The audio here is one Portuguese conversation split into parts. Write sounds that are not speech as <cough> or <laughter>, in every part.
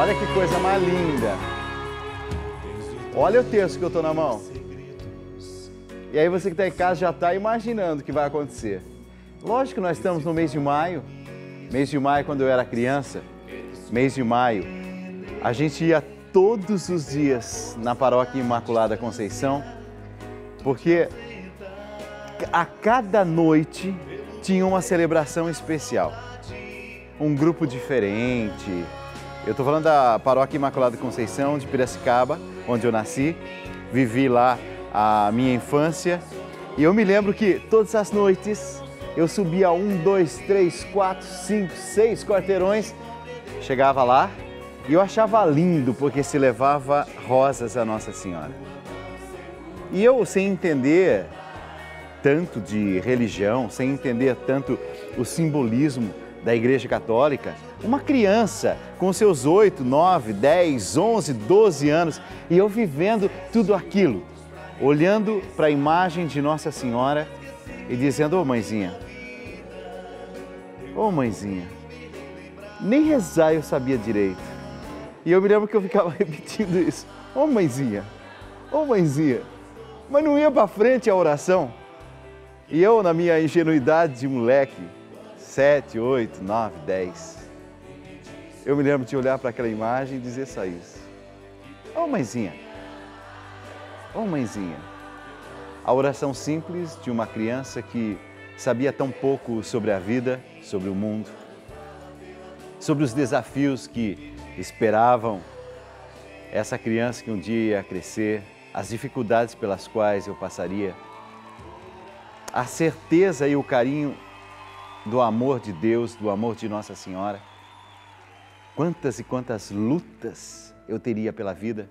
Olha que coisa mais linda. Olha o texto que eu estou na mão. E aí você que está em casa já está imaginando o que vai acontecer. Lógico que nós estamos no mês de maio. Mês de maio, quando eu era criança, mês de maio, a gente ia todos os dias na paróquia Imaculada Conceição, porque a cada noite tinha uma celebração especial. Um grupo diferente, eu estou falando da Paróquia Imaculada Conceição de Piracicaba, onde eu nasci. Vivi lá a minha infância. E eu me lembro que todas as noites eu subia um, dois, três, quatro, cinco, seis quarteirões. Chegava lá e eu achava lindo porque se levava rosas a Nossa Senhora. E eu, sem entender tanto de religião, sem entender tanto o simbolismo da Igreja Católica, uma criança com seus 8, 9, 10, 11, 12 anos e eu vivendo tudo aquilo, olhando para a imagem de Nossa Senhora e dizendo: Ô mãezinha, ô mãezinha, nem rezar eu sabia direito. E eu me lembro que eu ficava <laughs> repetindo isso: Ô mãezinha, ô mãezinha, mas não ia para frente a oração. E eu, na minha ingenuidade de moleque, 7, 8, 9, 10, eu me lembro de olhar para aquela imagem e dizer só isso. Ô mãezinha, ô mãezinha, a oração simples de uma criança que sabia tão pouco sobre a vida, sobre o mundo, sobre os desafios que esperavam essa criança que um dia ia crescer, as dificuldades pelas quais eu passaria, a certeza e o carinho do amor de Deus, do amor de Nossa Senhora. Quantas e quantas lutas eu teria pela vida.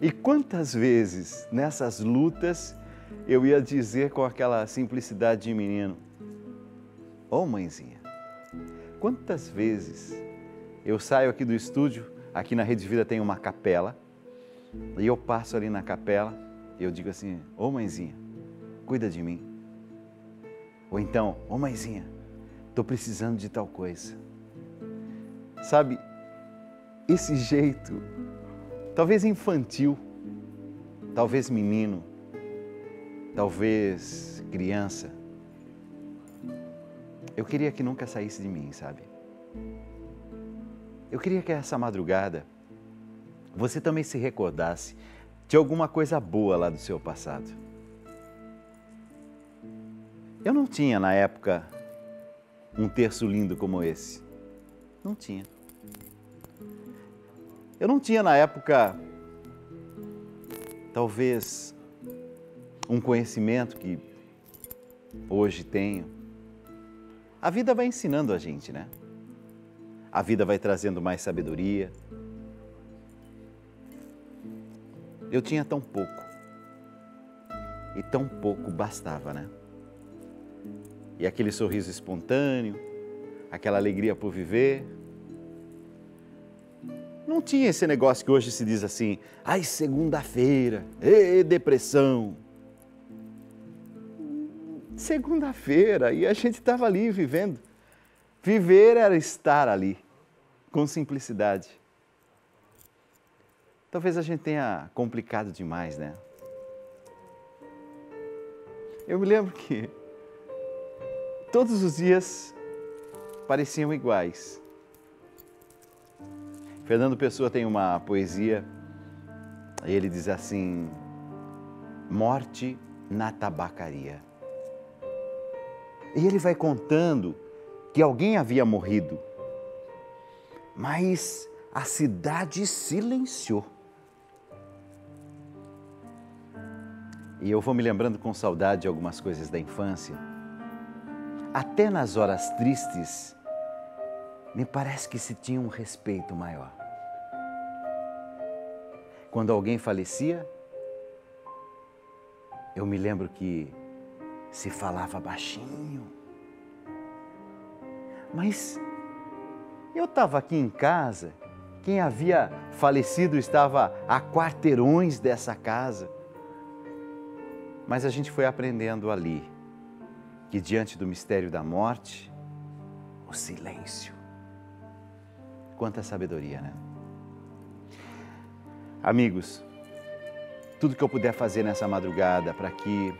E quantas vezes nessas lutas eu ia dizer com aquela simplicidade de menino: Ô oh, mãezinha, quantas vezes eu saio aqui do estúdio, aqui na Rede Vida tem uma capela, e eu passo ali na capela e eu digo assim: Ô oh, mãezinha, cuida de mim. Ou então, ô oh, mãezinha, estou precisando de tal coisa. Sabe, esse jeito, talvez infantil, talvez menino, talvez criança, eu queria que nunca saísse de mim, sabe? Eu queria que essa madrugada você também se recordasse de alguma coisa boa lá do seu passado. Eu não tinha na época um terço lindo como esse. Não tinha. Eu não tinha na época, talvez, um conhecimento que hoje tenho. A vida vai ensinando a gente, né? A vida vai trazendo mais sabedoria. Eu tinha tão pouco. E tão pouco bastava, né? E aquele sorriso espontâneo, aquela alegria por viver. Não tinha esse negócio que hoje se diz assim, ai, segunda-feira, ê, depressão. Segunda-feira, e a gente estava ali vivendo. Viver era estar ali, com simplicidade. Talvez a gente tenha complicado demais, né? Eu me lembro que todos os dias pareciam iguais. Fernando Pessoa tem uma poesia, ele diz assim: Morte na tabacaria. E ele vai contando que alguém havia morrido, mas a cidade silenciou. E eu vou me lembrando com saudade de algumas coisas da infância. Até nas horas tristes, me parece que se tinha um respeito maior. Quando alguém falecia, eu me lembro que se falava baixinho. Mas eu estava aqui em casa, quem havia falecido estava a quarteirões dessa casa. Mas a gente foi aprendendo ali que diante do mistério da morte, o silêncio. Quanta sabedoria, né? Amigos, tudo que eu puder fazer nessa madrugada para que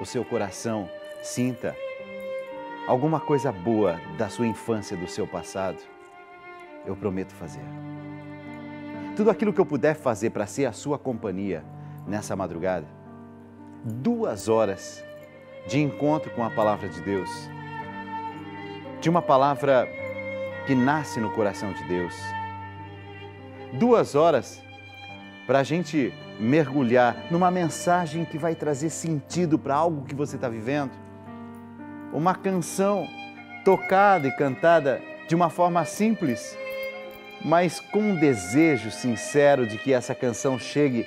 o seu coração sinta alguma coisa boa da sua infância, do seu passado, eu prometo fazer. Tudo aquilo que eu puder fazer para ser a sua companhia nessa madrugada, duas horas de encontro com a palavra de Deus, de uma palavra que nasce no coração de Deus, duas horas para a gente mergulhar numa mensagem que vai trazer sentido para algo que você está vivendo. Uma canção tocada e cantada de uma forma simples, mas com um desejo sincero de que essa canção chegue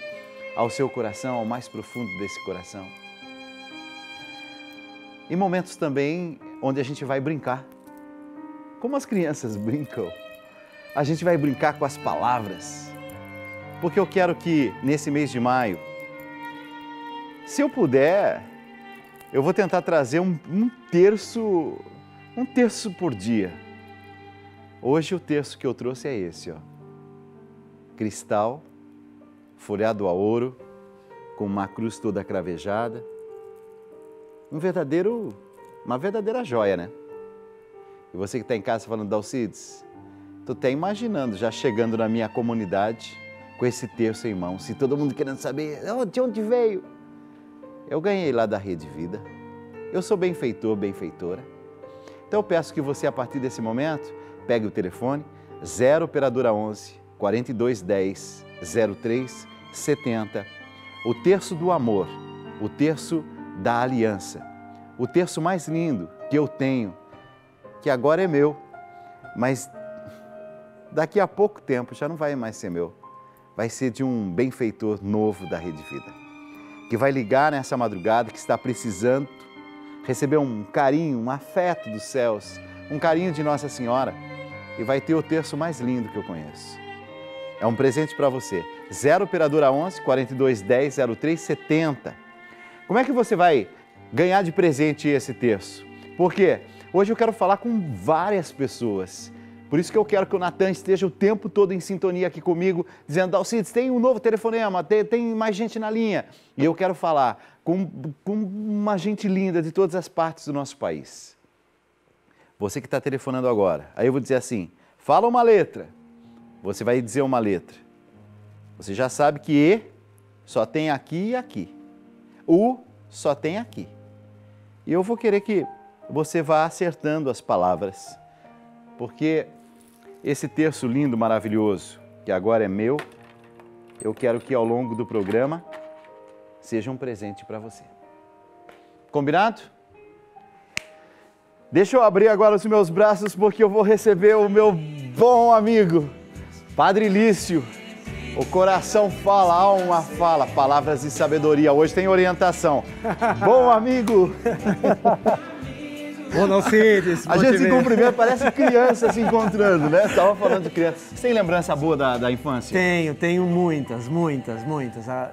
ao seu coração, ao mais profundo desse coração. E momentos também onde a gente vai brincar. Como as crianças brincam. A gente vai brincar com as palavras porque eu quero que nesse mês de maio, se eu puder, eu vou tentar trazer um, um terço, um terço por dia. Hoje o terço que eu trouxe é esse, ó. Cristal, folhado a ouro, com uma cruz toda cravejada. Um verdadeiro, uma verdadeira joia, né? E você que está em casa falando, Dalcides, tu está imaginando já chegando na minha comunidade, com esse terço em mão. Se todo mundo querendo saber oh, de onde veio, eu ganhei lá da Rede Vida. Eu sou benfeitor, benfeitora. Então eu peço que você, a partir desse momento, pegue o telefone 0 Operadora 11 4210 03 70, o terço do amor, o terço da aliança, o terço mais lindo que eu tenho, que agora é meu, mas daqui a pouco tempo já não vai mais ser meu vai ser de um benfeitor novo da Rede Vida, que vai ligar nessa madrugada, que está precisando receber um carinho, um afeto dos céus, um carinho de Nossa Senhora e vai ter o terço mais lindo que eu conheço. É um presente para você. 0 Operadora 11 4210 0370. Como é que você vai ganhar de presente esse terço? Porque hoje eu quero falar com várias pessoas por isso que eu quero que o Natan esteja o tempo todo em sintonia aqui comigo, dizendo, Alcides, tem um novo telefonema, tem, tem, mais gente na linha. E eu quero falar com, com uma gente linda de todas as partes do nosso país. Você que está telefonando agora, aí eu vou dizer assim, fala uma letra. Você vai dizer uma letra. Você já sabe que E só tem aqui e aqui. U só tem aqui. E eu vou querer que você vá acertando as palavras, porque esse terço lindo, maravilhoso, que agora é meu, eu quero que ao longo do programa seja um presente para você. Combinado? Deixa eu abrir agora os meus braços porque eu vou receber o meu bom amigo, Padre Lício. O coração fala, a alma fala, palavras de sabedoria. Hoje tem orientação. Bom amigo! <laughs> Bom, Alcides, A gente se cumprimenta, parece criança se encontrando, né? Tava falando de criança. Você tem lembrança boa da, da infância? Tenho, tenho muitas, muitas, muitas. Ah,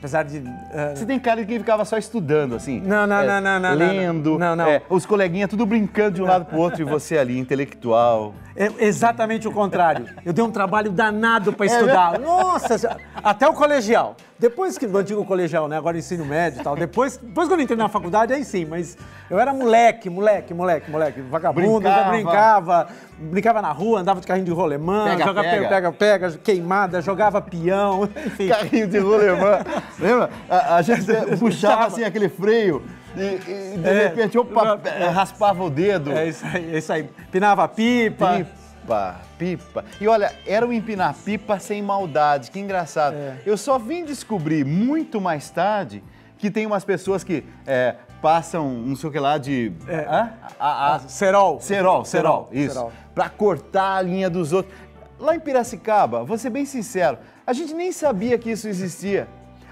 Apesar de. ah, Você tem cara de quem ficava só estudando, assim. Não, não, é, não, não, não, Lendo. não, não. é, os coleguinhas tudo brincando de um lado pro outro e você ali, intelectual. É exatamente o contrário. Eu dei um trabalho danado É para estudar. Nossa, até o colegial. Depois que do antigo colegial, né? Agora ensino médio e tal. Depois, depois quando eu entrei na faculdade, aí sim, mas eu era moleque, moleque, moleque, moleque, vagabundo, Brincava. já brincava, brincava na rua, andava de carrinho de rolemã, Pega, jogava pega. pega, pega, queimada, jogava peão, <laughs> enfim. Carrinho de rolemã. Lembra? A, a gente <laughs> Puxava. assim aquele freio e, e de É. repente, opa, é, raspava o dedo. É isso aí, é isso aí. Pinava pipa. Pipa, pipa. E olha, era um empinar pipa sem maldade, que engraçado. É. Eu só vim descobrir muito mais tarde que tem umas pessoas que é, passam, não sei o que lá, de. É. Hã? A- a- Cerol. Cerol, cerol, Cerol, isso. cerol. Pra cortar a linha dos outros. Lá em Piracicaba, vou ser bem sincero, a gente nem sabia que isso existia.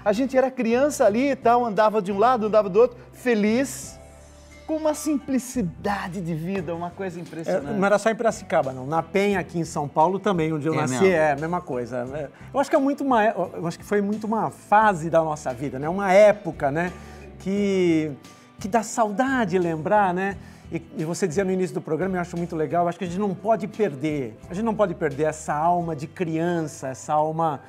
A gente era criança ali e tal, andava de um lado, andava do outro, feliz, com uma simplicidade de vida, uma coisa É, impressionante. não era só em Piracicaba, não. Na Penha, aqui em São Paulo, também, onde eu É nasci, mesmo? é a mesma coisa. É, Eu acho que é muito uma, eu acho que foi muito uma fase da nossa vida, né? Uma época, né? Que, que dá saudade lembrar, né? E, e você dizia no início do programa, eu acho muito legal, eu acho que a gente não pode perder, a gente não pode perder essa alma de criança, essa alma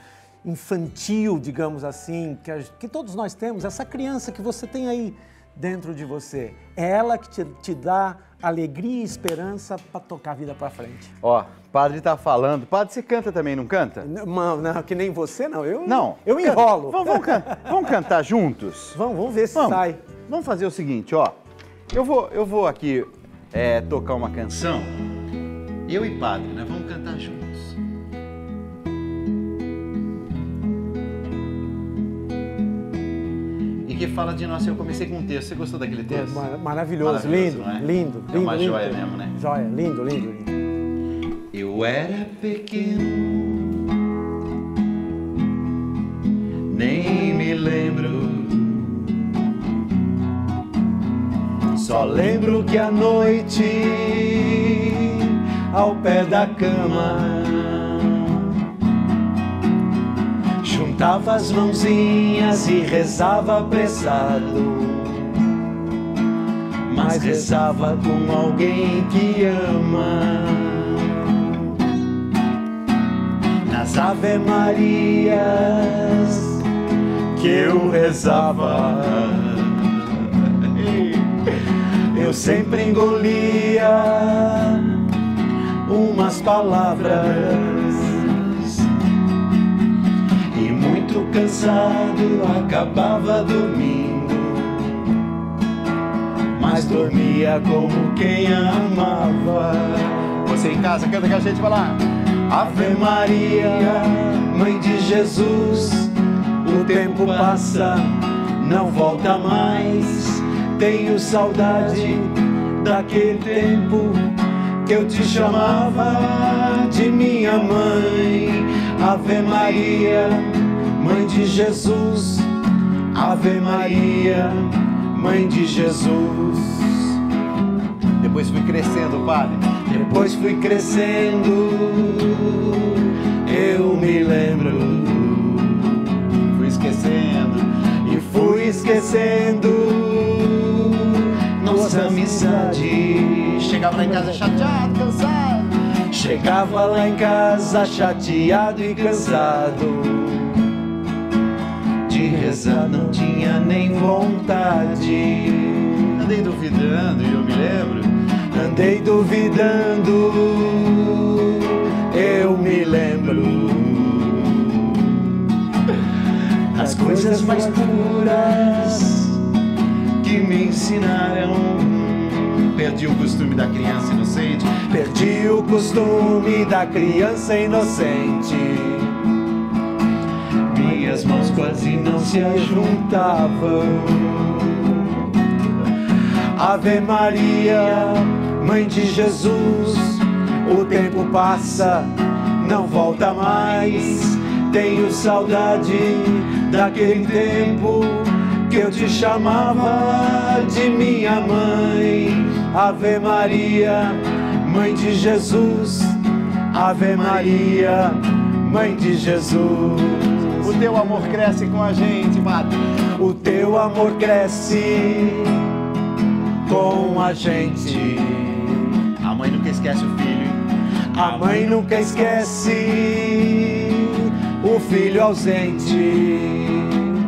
infantil, digamos assim, que, a- que todos nós temos, essa criança que você tem aí dentro de você. É ela que te, te dá alegria e esperança para tocar a vida para frente. Ó, padre tá falando. Padre, você canta também, não canta? Não, não, que nem você, não. Eu, Não. eu canta. enrolo. Vamos, vamos, can- vamos cantar juntos? <laughs> Vamos, vamos ver se Vamos. sai. Vamos fazer o seguinte, ó. Eu vou, eu vou aqui é, tocar uma canção. Eu e padre, nós vamos cantar juntos. Que fala de nós. Eu comecei com um texto. Você gostou daquele texto? Mar- maravilhoso, Maravilhoso, lindo, é? lindo, É lindo. uma lindo. joia mesmo, né? Joia, lindo, lindo, lindo. Eu era pequeno, nem me lembro. Só lembro que à noite, ao pé da cama, juntava as mãozinhas e rezava apressado. Mas rezava com alguém que ama. Nas Ave Marias que eu rezava, eu sempre engolia umas palavras muito cansado acabava dormindo mas dormia como quem amava. Você em casa, canta com a gente, vai lá. Ave Maria, Mãe de Jesus, o tempo passa, não volta mais. Tenho saudade daquele tempo que eu te chamava de minha mãe. Ave Maria, Mãe de Jesus, Ave Maria, Mãe de Jesus. Depois fui crescendo, padre. Depois fui crescendo, eu me lembro. Fui esquecendo e fui esquecendo nossa amizade. Chegava lá em casa chateado, cansado. Chegava lá em casa chateado e cansado não tinha nem vontade. Andei duvidando e eu me lembro. Andei duvidando, eu me lembro. As coisas mais puras que me ensinaram. Perdi o costume da criança inocente. Perdi o costume da criança inocente. Quase não se ajuntavam. Ave Maria, Mãe de Jesus, o tempo passa, não volta mais. Tenho saudade daquele tempo que eu te chamava de minha mãe. Ave Maria, Mãe de Jesus. Ave Maria, Mãe de Jesus. O teu amor cresce com a gente, Padre. O teu amor cresce com a gente. A mãe nunca esquece o filho. A mãe nunca esquece o filho ausente.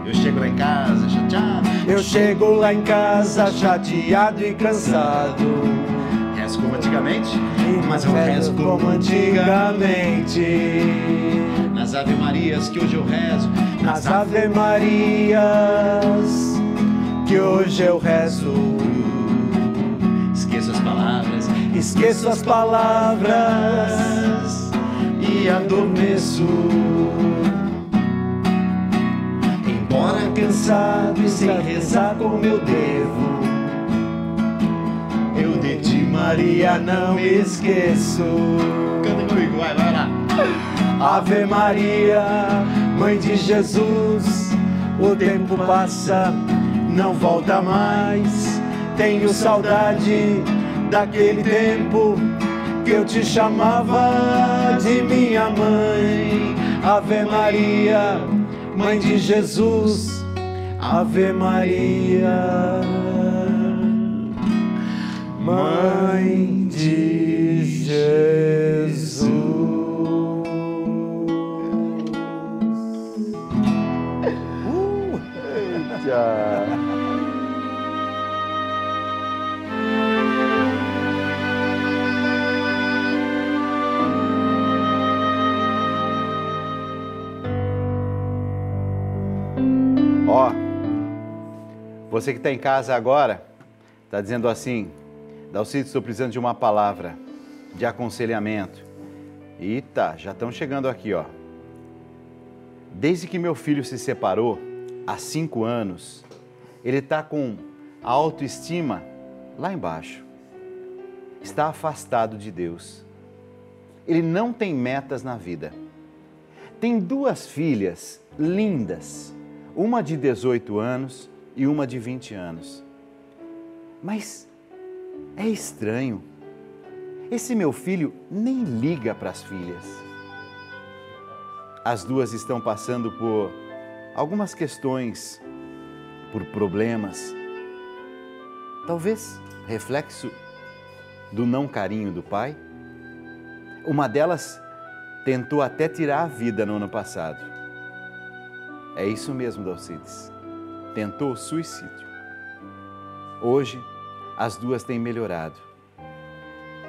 Eu chego lá em casa chateado. Eu chego lá em casa chateado e cansado. Rezo como antigamente, mas eu rezo como antigamente. Nas Ave Marias que hoje eu rezo. Nas Ave Marias que hoje eu rezo. Esqueço as palavras Esqueço as palavras e adormeço. Embora cansado e sem rezar como eu devo, Eu de ti, Maria não me esqueço. Canta comigo, vai, vai lá. Ave Maria, Mãe de Jesus, o tempo passa, não volta mais. Tenho saudade daquele tempo que eu te chamava de minha mãe. Ave Maria, Mãe de Jesus, Ave Maria, Mãe de Jesus. Você que está em casa agora, está dizendo assim, Dalcito, estou precisando de uma palavra de aconselhamento. Eita, já estão chegando aqui, ó. Desde que meu filho se separou, há cinco anos, ele está com a autoestima lá embaixo. Está afastado de Deus. Ele não tem metas na vida. Tem duas filhas lindas, uma de 18 anos e uma de 20 anos. Mas é estranho. Esse meu filho nem liga para as filhas. As duas estão passando por algumas questões, por problemas. Talvez reflexo do não carinho do pai. Uma delas tentou até tirar a vida no ano passado. É isso mesmo, Dalcides. Tentou suicídio. Hoje, as duas têm melhorado.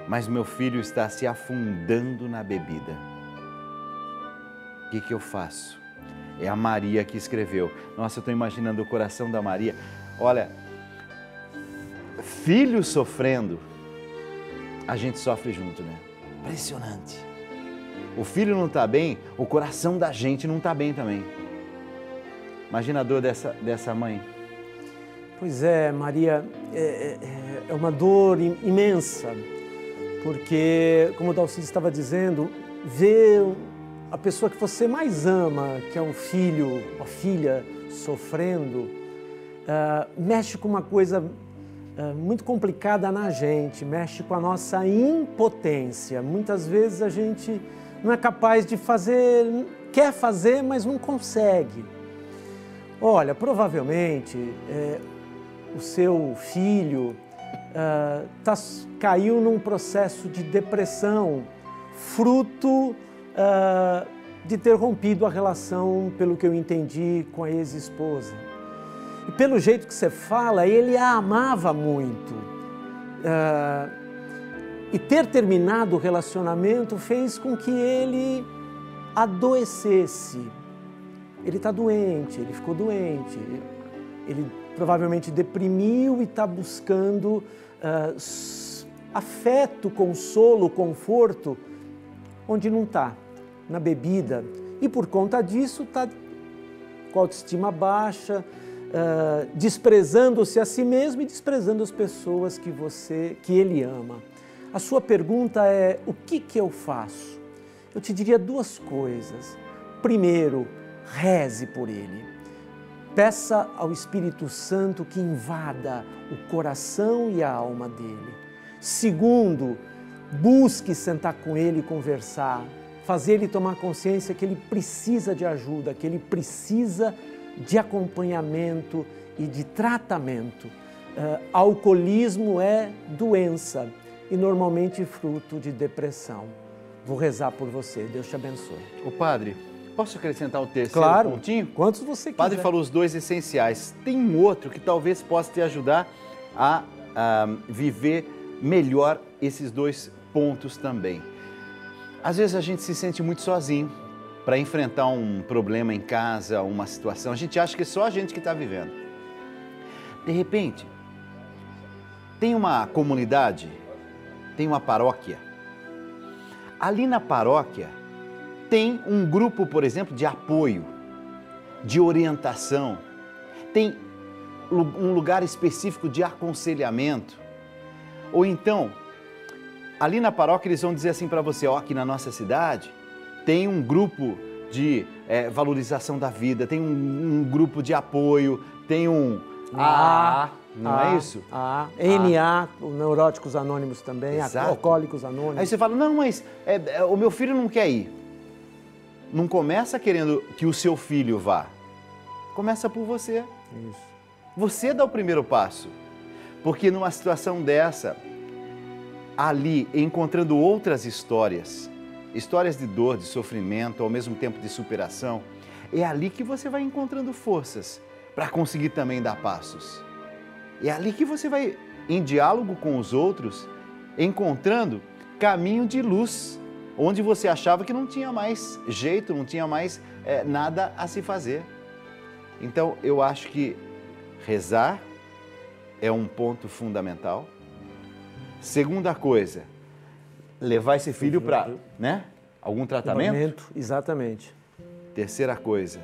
Mas meu filho está se afundando na bebida. O que, que eu faço? É a Maria que escreveu. Nossa, eu estou imaginando o coração da Maria. Olha, filho sofrendo, a gente sofre junto, né? Impressionante. O filho não está bem, o coração da gente não está bem também. Imagina a dor dessa, dessa mãe. Pois é, Maria, é, é- é uma dor im- imensa, porque, como o Dalcide estava dizendo, ver a pessoa que você mais ama, que é um filho, uma filha, sofrendo, ah, mexe com uma coisa ah, muito complicada na gente, mexe com a nossa impotência. Muitas vezes a gente não é capaz de fazer, quer fazer, mas não consegue. Olha, provavelmente é, o seu filho ah, tá- caiu num processo de depressão, fruto ah, de ter rompido a relação, pelo que eu entendi, com a ex-esposa. E pelo jeito que você fala, ele a amava muito. Ah, e ter terminado o relacionamento fez com que ele adoecesse. Ele está doente, ele ficou doente, ele provavelmente deprimiu e está buscando s- afeto, consolo, conforto, onde não está, na bebida. E por conta disso está com a autoestima baixa, ah, desprezando-se a si mesmo e desprezando as pessoas que você, que ele ama. A sua pergunta é: o que que eu faço? Eu te diria duas coisas. primeiro, reze por ele. Peça ao Espírito Santo que invada o coração e a alma dele. Segundo, busque sentar com ele e conversar, fazer ele tomar consciência que ele precisa de ajuda, que ele precisa de acompanhamento e de tratamento. Uh, alcoolismo é doença e normalmente fruto de depressão. Vou rezar por você. Deus te abençoe. O padre, posso acrescentar o terceiro claro, pontinho? Quantos você quiser. O padre falou os dois essenciais. Tem um outro que talvez possa te ajudar a, a viver melhor esses dois pontos também. Às vezes a gente se sente muito sozinho para enfrentar um problema em casa, uma situação. A gente acha que é só a gente que está vivendo. De repente, tem uma comunidade, tem uma paróquia. Ali na paróquia tem um grupo, por exemplo, de apoio, de orientação, tem um lugar específico de aconselhamento. Ou então, ali na paróquia eles vão dizer assim para você: ó, aqui na nossa cidade tem um grupo de é, valorização da vida, tem um, um, grupo de apoio, tem um AA, não A, é isso? A, NA, Neuróticos Anônimos também, Exato. Alcoólicos Anônimos. Aí você fala: não, mas é, é, o meu filho não quer ir. Não começa querendo que o seu filho vá. Começa por você. Isso. Você dá o primeiro passo. Porque numa situação dessa, ali encontrando outras histórias, histórias de dor, de sofrimento, ao mesmo tempo de superação, é ali que você vai encontrando forças para conseguir também dar passos. É ali que você vai, em diálogo com os outros, encontrando caminho de luz, onde você achava que não tinha mais jeito, não tinha mais é, nada a se fazer. Então, eu acho que rezar é um ponto fundamental. Segunda coisa, levar esse filho para, né? Algum tratamento? Tratamento, exatamente. Terceira coisa,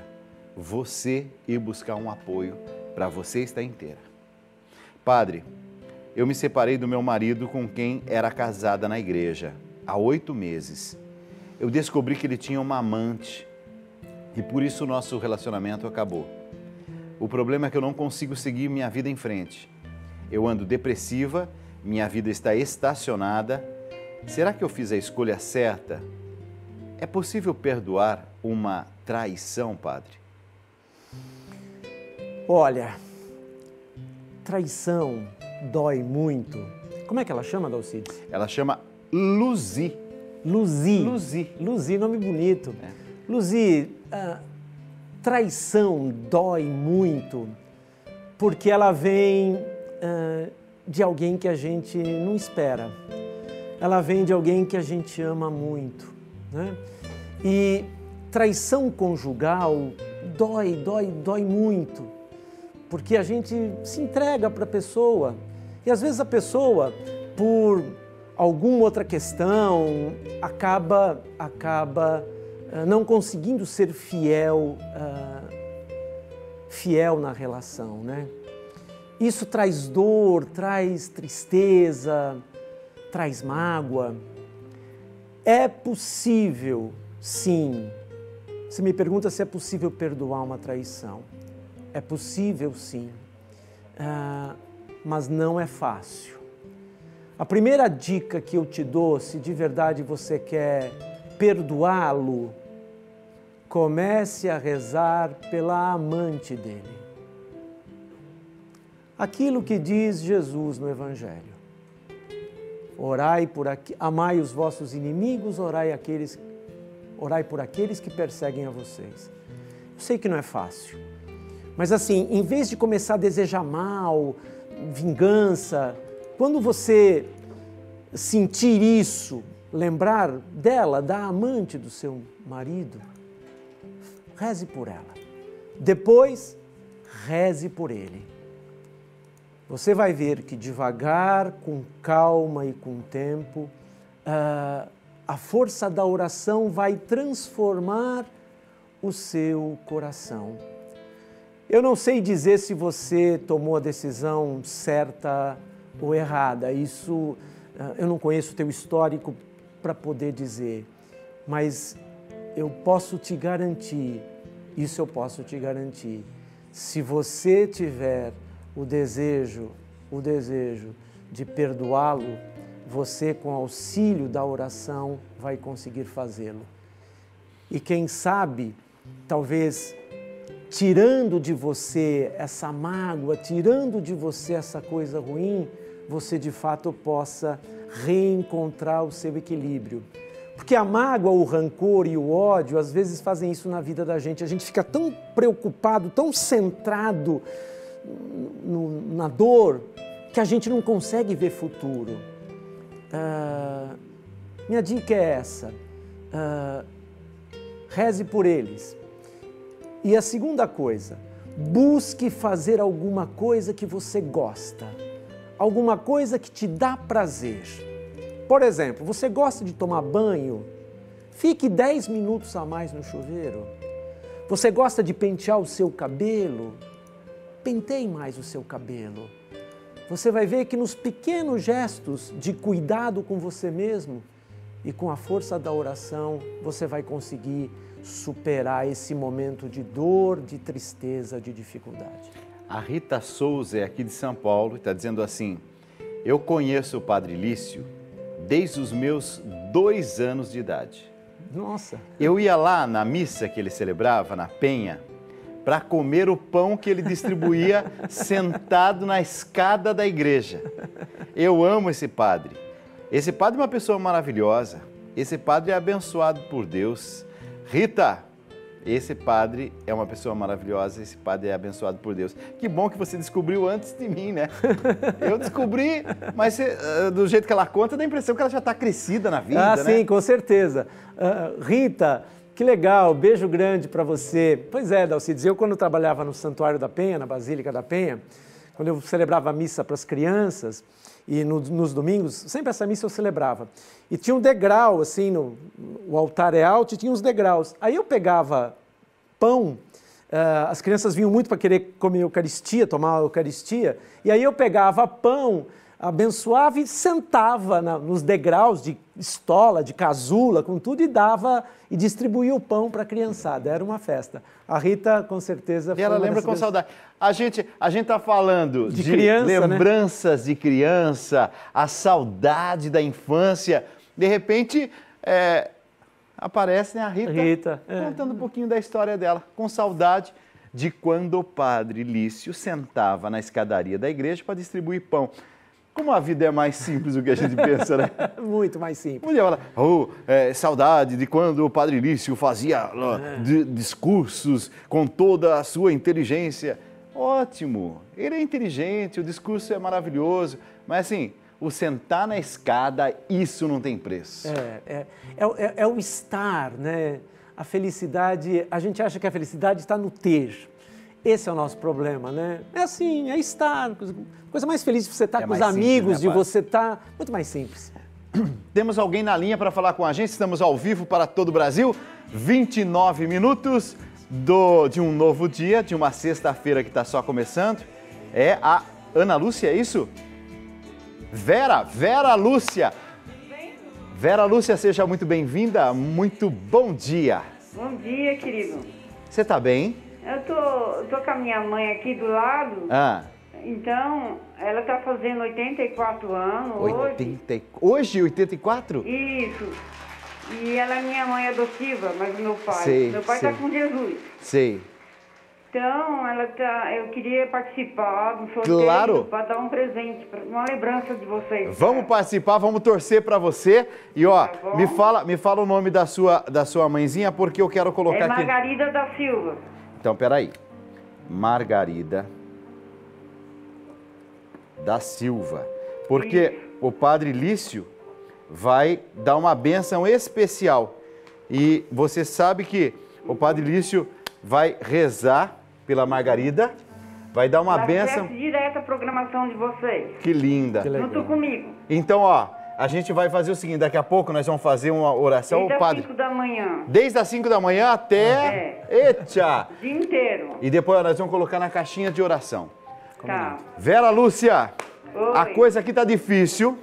você ir buscar um apoio para você estar inteira. Padre, eu me separei do meu marido com quem era casada na igreja há oito meses. Eu descobri que ele tinha uma amante e por isso o nosso relacionamento acabou. O problema é que eu não consigo seguir minha vida em frente. Eu ando depressiva, minha vida está estacionada. Será que eu fiz a escolha certa? É possível perdoar uma traição, padre? Olha, traição dói muito. Como é que ela chama, Dalcides? Ela chama Luzi. Luzi. Luzi. Luzi, nome bonito. É. Luzi, ah, traição dói muito porque ela vem ah, de alguém que a gente não espera. Ela vem de alguém que a gente ama muito. Né? E traição conjugal dói, dói, dói muito, porque a gente se entrega para a pessoa e às vezes a pessoa, por alguma outra questão, acaba, acaba uh, não conseguindo ser fiel, uh, fiel na relação, né? Isso traz dor, traz tristeza, traz mágoa. É possível, sim. Você me pergunta se é possível perdoar uma traição. É possível, sim. Uh, mas não é fácil. A primeira dica que eu te dou, se de verdade você quer perdoá-lo, comece a rezar pela amante dele. Aquilo que diz Jesus no Evangelho. Orai por aqui, amai os vossos inimigos, orai aqueles, orai por aqueles que perseguem a vocês. Eu sei que não é fácil, mas assim, em vez de começar a desejar mal, vingança, quando você sentir isso, lembrar dela, da amante do seu marido, reze por ela. Depois, reze por ele. Você vai ver que devagar, com calma e com tempo, a força da oração vai transformar o seu coração. Eu não sei dizer se você tomou a decisão certa ou errada. Isso eu não conheço o teu histórico para poder dizer, mas eu posso te garantir, isso eu posso te garantir. Se você tiver o desejo, o desejo de perdoá-lo, você com auxílio da oração vai conseguir fazê-lo. E quem sabe, talvez tirando de você essa mágoa, tirando de você essa coisa ruim, você de fato possa reencontrar o seu equilíbrio. Porque a mágoa, o rancor e o ódio às vezes fazem isso na vida da gente. A gente fica tão preocupado, tão centrado no, na dor, que a gente não consegue ver futuro. Ah, minha dica é essa: ah, reze por eles. E a segunda coisa, busque fazer alguma coisa que você gosta, alguma coisa que te dá prazer. Por exemplo, você gosta de tomar banho? Fique 10 minutos a mais no chuveiro. Você gosta de pentear o seu cabelo? Penteie mais o seu cabelo. Você vai ver que nos pequenos gestos de cuidado com você mesmo e com a força da oração, você vai conseguir superar esse momento de dor, de tristeza, de dificuldade. A Rita Souza é aqui de São Paulo e está dizendo assim: Eu conheço o Padre Lício desde os meus dois anos de idade. Nossa! Eu ia lá na missa que ele celebrava, na Penha, para comer o pão que ele distribuía <laughs> sentado na escada da igreja. Eu amo esse padre. Esse padre é uma pessoa maravilhosa. Esse padre é abençoado por Deus. Rita, esse padre é uma pessoa maravilhosa, esse padre é abençoado por Deus. Que bom que você descobriu antes de mim, né? <laughs> Eu descobri, mas uh, do jeito que ela conta, dá a impressão que ela já está crescida na vida, ah, né? sim, com certeza. Uh, Rita, que legal, beijo grande para você. Pois é, Dalcides, eu quando trabalhava no Santuário da Penha, na Basílica da Penha, quando eu celebrava a missa para as crianças, e no, nos domingos, sempre essa missa eu celebrava. E tinha um degrau, assim, no, o altar é alto e tinha uns degraus. Aí eu pegava pão, uh, as crianças vinham muito para querer comer Eucaristia, tomar Eucaristia, e aí eu pegava pão, abençoava e sentava na, nos degraus de estola, de casula, com tudo, e dava e distribuía o pão para a criançada. Era uma festa. A Rita, com certeza, E ela lembra com saudade. A gente a gente está falando de, de criança, né? lembranças né? de criança, a saudade da infância. De repente, é, aparece né, a Rita, Rita é. contando um pouquinho da história dela, com saudade de quando o padre Lício sentava na escadaria da igreja para distribuir pão. Como a vida é mais simples do que a gente pensa, né? <laughs> Muito mais simples. Podia falar, oh, é, saudade de quando o Padre Lício fazia é. de, discursos com toda a sua inteligência. Ótimo, ele é inteligente, o discurso é maravilhoso, mas assim, o sentar na escada, isso não tem preço. É, é, é, é o estar, né? A felicidade, a gente acha que a felicidade está no ter. Esse é o nosso problema, né? É assim, é estar. Coisa mais feliz de você estar é com os amigos, simples, né, de você estar. Muito mais simples. <clears throat> Temos alguém na linha para falar com a gente. Estamos ao vivo para todo o Brasil. 29 minutos do, de um novo dia, de uma sexta-feira que está só começando. É a Ana Lúcia, é isso? Vera, Vera Lúcia. Vera Lúcia, seja muito bem-vinda. Muito bom dia. Bom dia, querido. Você está bem? Eu tô, tô com a minha mãe aqui do lado. Ah. Então, ela está fazendo 84 anos 80... hoje. Hoje, 84? Isso. E ela é minha mãe adotiva, mas meu pai. Sei, meu pai está com Jesus. Sei. Então, ela tá, eu queria participar do sorteio claro. para dar um presente, uma lembrança de vocês. Vamos participar, vamos torcer para você. E ó, tá me fala, me fala o nome da sua da sua mãezinha porque eu quero colocar é aqui. Margarida da Silva. Então, peraí. Margarida da Silva. Porque Isso. o Padre Lício vai dar uma benção especial. E você sabe que o Padre Lício vai rezar pela Margarida, vai dar uma Vai benção. direta a programação de vocês. Que linda. Que. Junto comigo. Então, ó, a gente vai fazer o seguinte, daqui a pouco nós vamos fazer uma oração, Desde padre. as 5 da manhã. Desde as 5 da manhã até. Eita! O dia inteiro. E depois nós vamos colocar na caixinha de oração. Tá. Vera Lúcia, Oi. a coisa aqui tá difícil,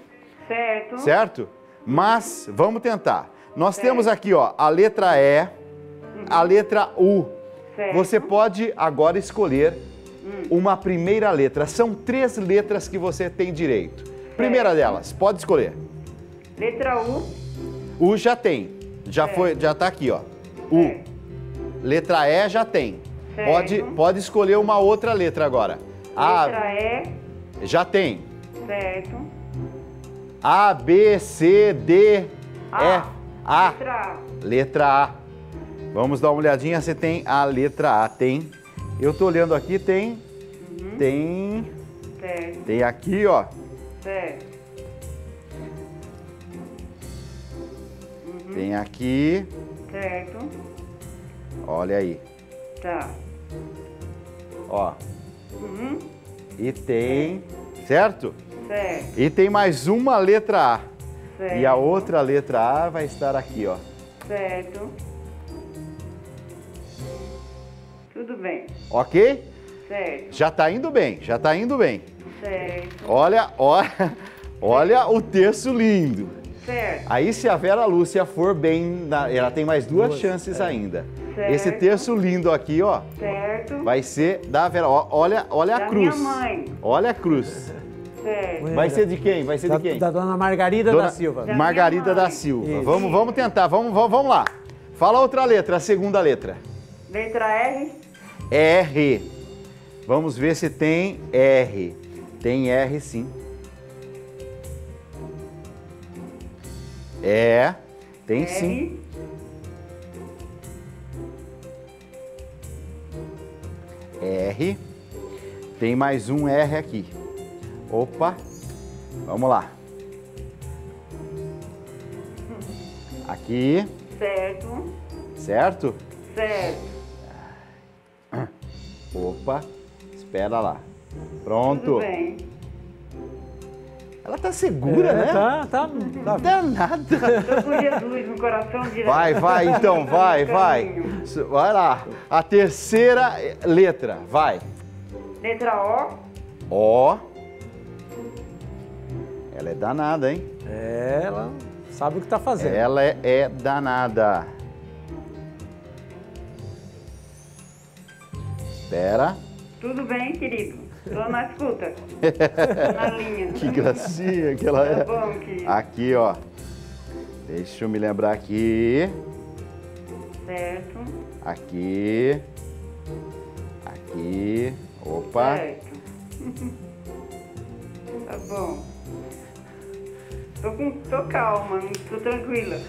Certo. certo? Mas vamos tentar. Nós Certo. temos aqui, ó, a letra E, a letra U. Certo. Você pode agora escolher uma primeira letra. São três letras que você tem direito. Primeira delas, pode escolher. Letra U. U já tem. Já foi, já tá aqui, ó. U. Certo. Letra E já tem. Certo. Pode, pode escolher uma outra letra agora. A Letra E. já tem. Certo. A, B, C, D, A. E, A. Letra A. Letra A. Vamos dar uma olhadinha se tem a letra A. Tem. Eu tô olhando aqui, tem. Tem. Certo. Tem aqui, ó. Certo. Tem aqui. Certo. Olha aí. Tá. Ó. Uhum. E tem. Certo? Certo. E tem mais uma letra A. Certo. E a outra letra A vai estar aqui, ó. Certo. Tudo bem. Ok? Certo. Já tá indo bem, já tá indo bem. Certo. Olha, olha, <laughs> olha o terço lindo. Certo. Aí se a Vera Lúcia for bem, na- ela tem mais duas, chances ainda. Certo. Esse terço lindo aqui, ó, Certo. vai ser da Vera. Ó, olha, olha a Da cruz. minha mãe. Olha a cruz. Certo. Vai ser de quem? Vai ser Da, de quem? da dona Margarida Dona da Silva. Da Margarida da Silva. Isso. Vamos, vamos tentar, vamos, vamos, vamos lá. Fala outra letra, a segunda letra. Letra R. R. Vamos ver se tem R. Tem R sim. É, tem R. sim. R. Tem mais um R aqui. Opa. Vamos lá. Aqui, Certo. certo? Certo. Opa. Espera lá. Pronto. Tudo bem. Ela tá segura, É, né? Tá, tá, tá. Danada. Tô com Jesus no coração direto. Vai, vai, então, vai, vai. Vai lá. A terceira letra, vai. Letra O. Ó. Ela é danada, hein? É, ela sabe o que tá fazendo. Ela é, é danada. Espera. Tudo bem, querido? Tô na escuta. Tô <laughs> na linha. Que gracinha que ela Tá é. bom, querido. Aqui, ó. Deixa eu me lembrar aqui. Certo. Aqui. Aqui. Opa. Certo. <laughs> Tá bom. Tô, com, tô calma, tô tranquila.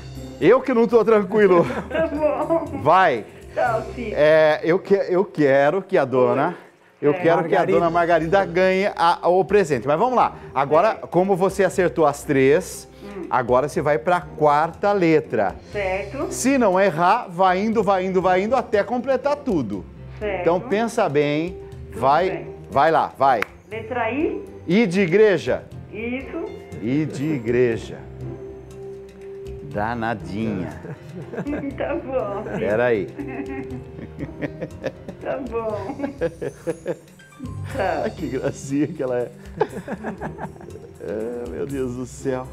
Eu que não tô tranquilo. <laughs> Tá bom. Vai. Tchau, filho. É, eu, que, eu quero que a dona. Eu É. quero que a Margarida. dona Margarida ganhe a- o presente. Mas vamos lá. Agora, como você acertou as três, agora você vai para a quarta letra. Certo. Se não errar, vai indo, vai indo, vai indo até completar tudo. Certo. Então pensa bem, vai, bem. vai lá, vai. Letra I. I de igreja. Isso. I de igreja. <laughs> Danadinha. <laughs> <laughs> tá bom, filho. Pera aí. <laughs> Tá bom. Tá. Ai, <laughs> que gracinha que ela é. Ah, meu Deus do céu.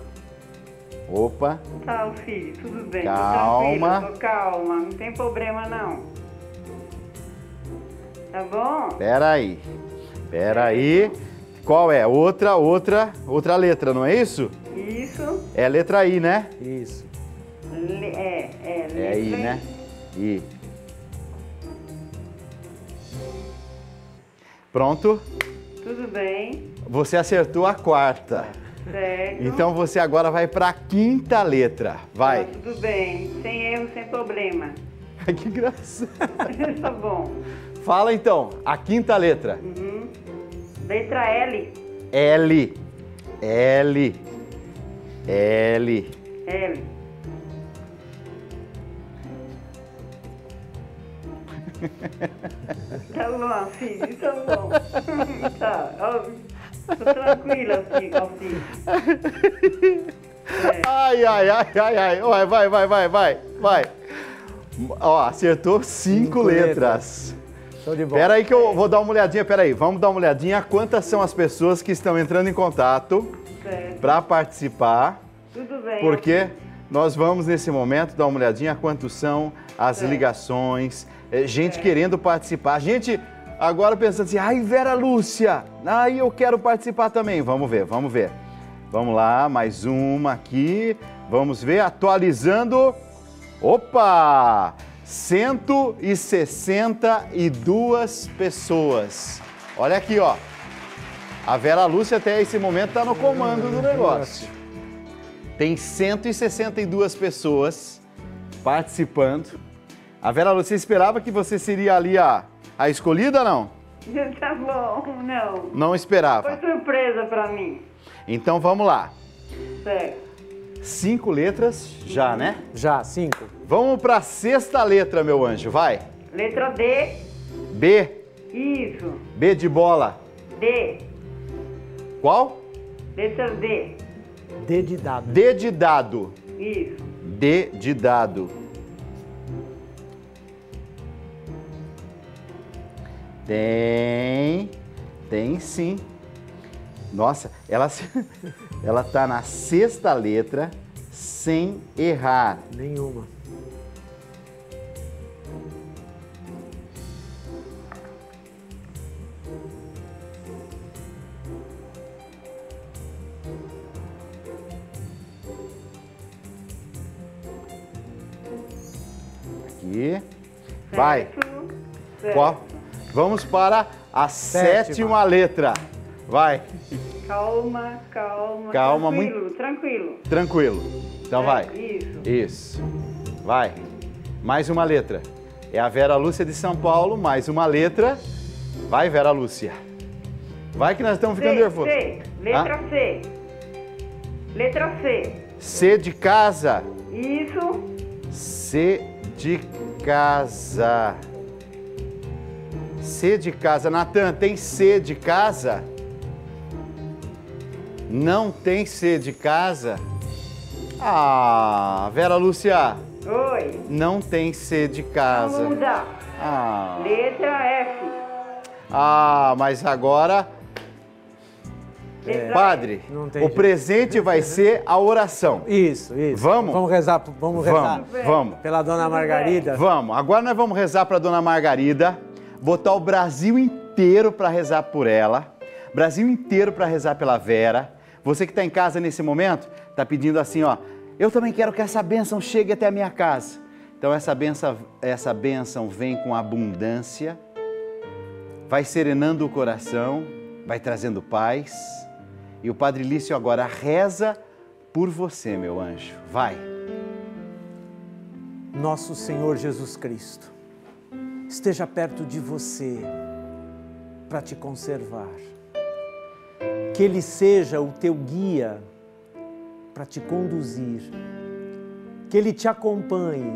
Opa, Tá, filho, tudo bem. Calma. Calma, não tem problema não. Tá bom? pera aí. Pera aí. Qual é? Outra, outra, outra letra, não é isso? Isso. É a letra I, né? Isso. É, letra né? I. Pronto? Tudo bem. Você acertou a quarta. Certo. Então você agora vai para a quinta letra. Vai. Tá, tudo bem. Sem erro, sem problema. <laughs> que graça. <laughs> tá bom. Fala então, a quinta letra. Uhum. Letra L. L. L. L. L. <laughs> tá bom, filho, tá bom. <laughs> tá, ó, tô tranquila, filho. É, Ai, ai, ai, ai, ai. Vai, vai, vai, vai, vai, vai. Ó, acertou cinco, Cinco letras. Show de bola. Pera aí que eu vou dar uma olhadinha, pera aí. Vamos dar uma olhadinha. Quantas são as pessoas que estão entrando em contato para participar? Tudo bem. Porque nós vamos nesse momento dar uma olhadinha quantos são as ligações, gente querendo participar, gente agora pensando assim, ai Vera Lúcia, ai eu quero participar também. Vamos ver, vamos ver. Vamos lá, mais uma aqui. Vamos ver, atualizando. Opa! 162 pessoas. Olha aqui, ó. A Vera Lúcia até esse momento está no comando do negócio. Tem 162 pessoas participando. A Vera Lúcia esperava que você seria ali a, a escolhida, não? <laughs> Tá bom, não. Não Foi esperava. surpresa pra mim. Então vamos lá. Certo. Cinco letras já, né? Já, cinco. Vamos para a sexta letra, meu anjo. Vai. Letra D. B. Isso. B de bola. D. Qual? Letra D. D de dado. D de dado. Isso. D de dado. Tem. Tem sim. Nossa, ela, <laughs> ela tá na sexta letra sem errar. Nenhuma. Aqui. Vai. Certo. Qual? Vamos para a sétima, Sétima. letra. Vai. Calma, calma. Calma, tranquilo, tranquilo. Tranquilo. Então vai. Isso. Isso. Vai. Mais uma letra. É a Vera Lúcia de São Paulo, mais uma letra. Vai, Vera Lúcia. Vai que nós estamos ficando nervosos. C. Letra C. Letra C. C de casa. Isso. C de casa. C de casa. Natan, tem C de casa? Não tem C de casa? Ah, Vera Lúcia, Oi. não tem C de casa. Vamos mudar. Ah, Letra F. ah mas agora, Letra padre, Não tem o jeito. presente vai ser a oração. Isso, isso. Vamos? Vamos rezar, vamos rezar Vamos, vamos. pela dona Margarida. Vamos, agora nós vamos rezar para Dona Margarida, botar o Brasil inteiro para rezar por ela, Brasil inteiro para rezar pela Vera. Você que está em casa nesse momento, está pedindo assim, ó, eu também quero que essa bênção chegue até a minha casa. Então essa bênção, essa bênção vem com abundância, vai serenando o coração, vai trazendo paz. E o Padre Lício agora reza por você, meu anjo. Vai. Nosso Senhor Jesus Cristo esteja perto de você para te conservar. Que Ele seja o teu guia para te conduzir. Que Ele te acompanhe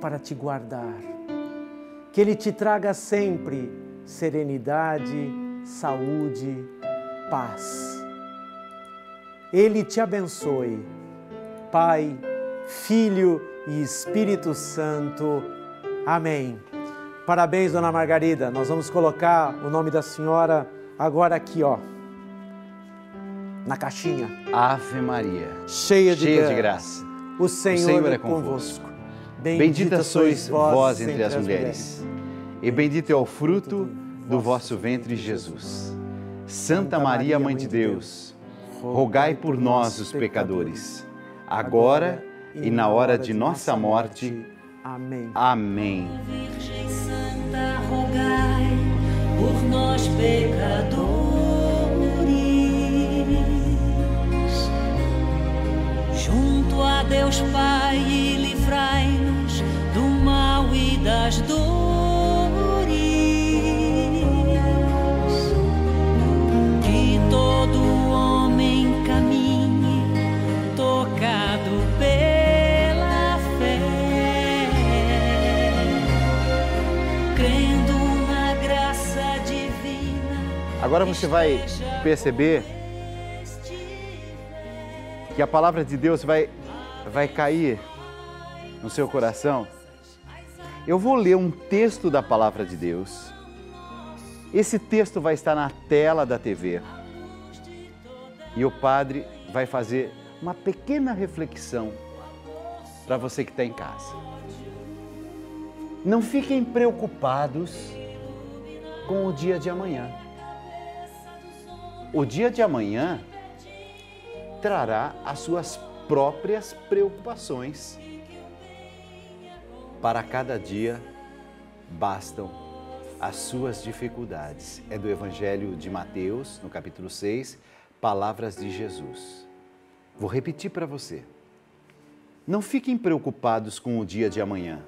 para te guardar. Que Ele te traga sempre serenidade, saúde, paz. Ele te abençoe. Pai, Filho e Espírito Santo. Amém. Parabéns, dona Margarida. Nós vamos colocar o nome da senhora agora aqui, ó. Na caixinha. Ave Maria. Cheia de, cheia graça. de graça. O Senhor, Senhor é é convosco. Bendita sois vós entre as mulheres, e bendito é o fruto do vosso ventre, Jesus. Santa Maria, Mãe de Deus, rogai por nós, os pecadores, agora e na hora de nossa morte. Amém. Amém. Virgem Santa, rogai por nós, pecadores, junto a Deus Pai, e livrai-nos do mal e das dores. Agora você vai perceber que a palavra de Deus vai, vai cair no seu coração. Eu vou ler um texto da palavra de Deus. Esse texto vai estar na tela da TV. E o padre vai fazer uma pequena reflexão para você que está em casa. Não fiquem preocupados com o dia de amanhã. O dia de amanhã trará as suas próprias preocupações. Para cada dia bastam as suas dificuldades. É do Evangelho de Mateus, no capítulo 6, palavras de Jesus. Vou repetir para você. Não fiquem preocupados com o dia de amanhã,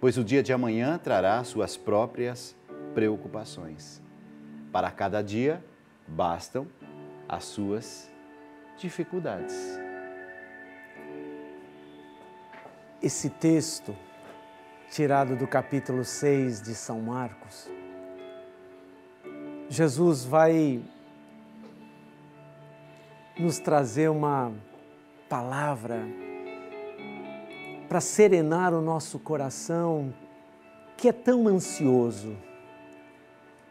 pois o dia de amanhã trará suas próprias preocupações. Para cada dia bastam as suas dificuldades. Esse texto, tirado do capítulo 6 de São Marcos, Jesus vai nos trazer uma palavra para serenar o nosso coração que é tão ansioso.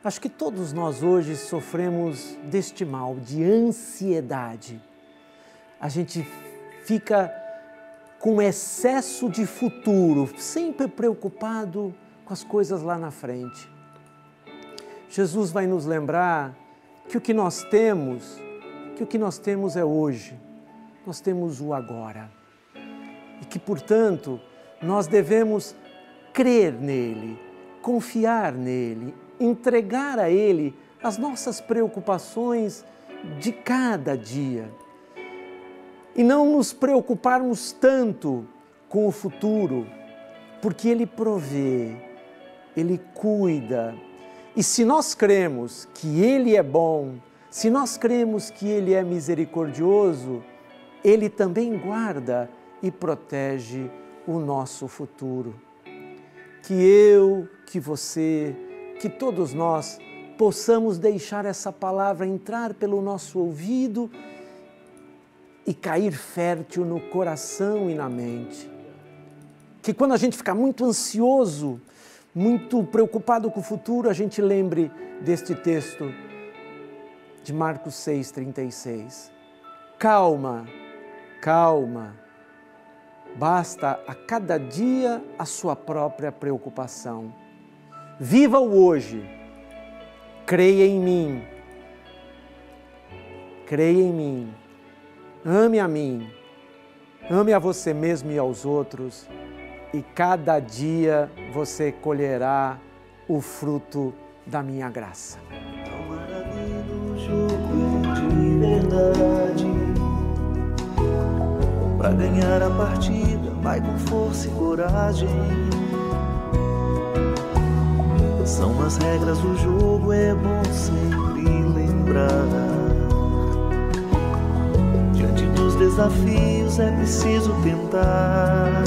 Acho que todos nós hoje sofremos deste mal, de ansiedade. A gente fica com excesso de futuro, sempre preocupado com as coisas lá na frente. Jesus vai nos lembrar que o que nós temos, que o que nós temos é hoje. Nós temos o agora. E que, portanto, nós devemos crer nele, confiar nele, entregar a ele as nossas preocupações de cada dia e não nos preocuparmos tanto com o futuro, porque Ele provê, Ele cuida. E se nós cremos que Ele é bom, se nós cremos que Ele é misericordioso, Ele também guarda e protege o nosso futuro. Que eu, que você, que todos nós possamos deixar essa palavra entrar pelo nosso ouvido e cair fértil no coração e na mente. Que quando a gente ficar muito ansioso, muito preocupado com o futuro, a gente lembre deste texto de Marcos 6,36. Calma, calma, basta a cada dia a sua própria preocupação. Viva o hoje, creia em mim, creia em mim. Ame a mim, ame a você mesmo e aos outros, e cada dia você colherá o fruto da minha graça. ganhar a partida, vai com força e coragem. São as regras do jogo, é bom sempre lembrar. desafios é preciso tentar.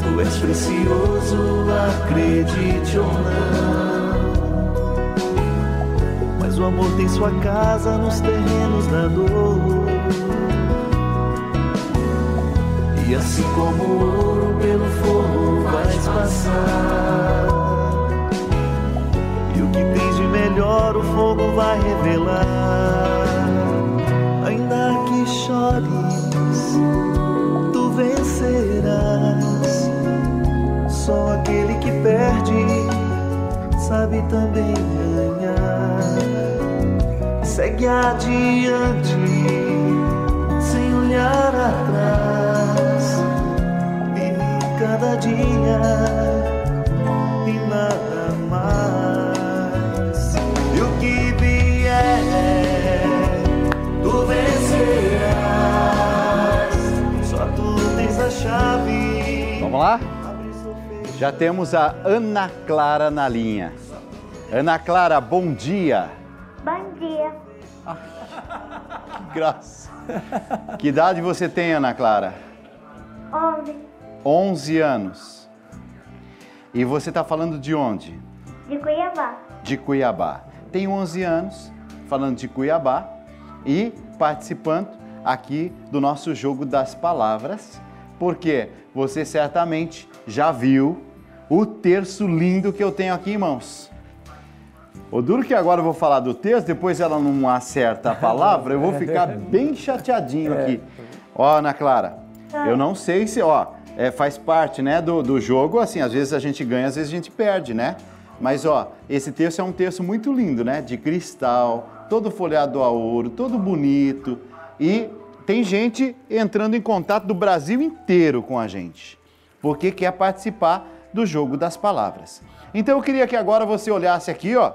Tu és precioso, acredite ou não. Mas o amor tem sua casa nos terrenos da dor. E assim como o ouro pelo fogo vais passar. E o que tens de melhor o fogo vai revelar chores, tu vencerás. Só aquele que perde sabe também ganhar. Segue adiante, sem olhar dia e nada mais. E o que vier, tu vencerás. chave. Vamos lá? Já temos a Ana Clara na linha. Ana Clara, bom dia. Bom dia. que graça. Que idade você tem, Ana Clara? 11. 11 anos. E você está falando de onde? De Cuiabá. De Cuiabá. Tem 11 anos, falando de Cuiabá e participando aqui do nosso jogo das palavras porque você certamente já viu o terço lindo que eu tenho aqui em mãos. O duro que agora eu vou falar do texto, depois ela não acerta a palavra, eu vou ficar <laughs> bem chateadinho aqui. Ó, Ana Clara, eu não sei se, ó, é, faz parte, né, do, do jogo, assim, às vezes a gente ganha, às vezes a gente perde, né? Mas, ó, esse texto é um texto muito lindo, né? De cristal, todo folheado a ouro, todo bonito. E tem gente entrando em contato do Brasil inteiro com a gente, porque quer participar do jogo das palavras. Então eu queria que agora você olhasse aqui, ó.